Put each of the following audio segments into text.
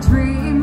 dream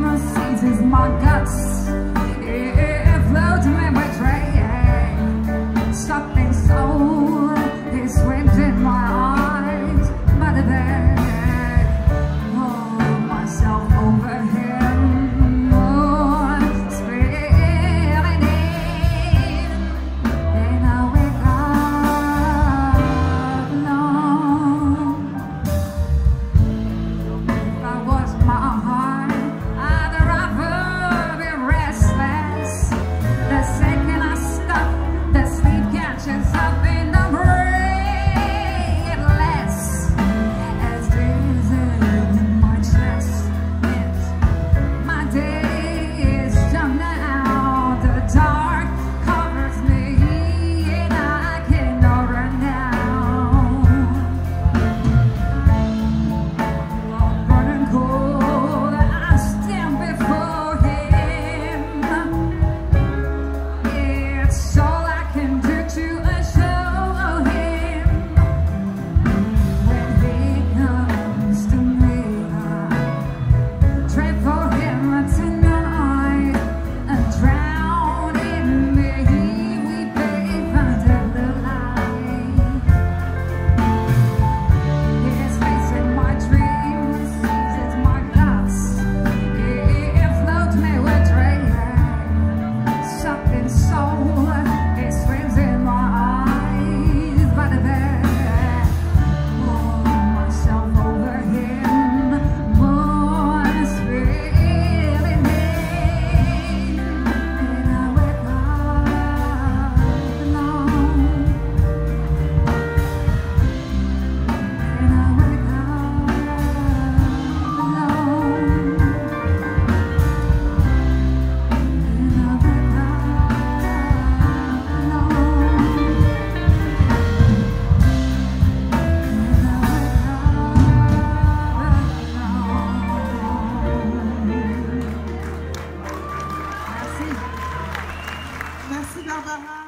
ha ha ha.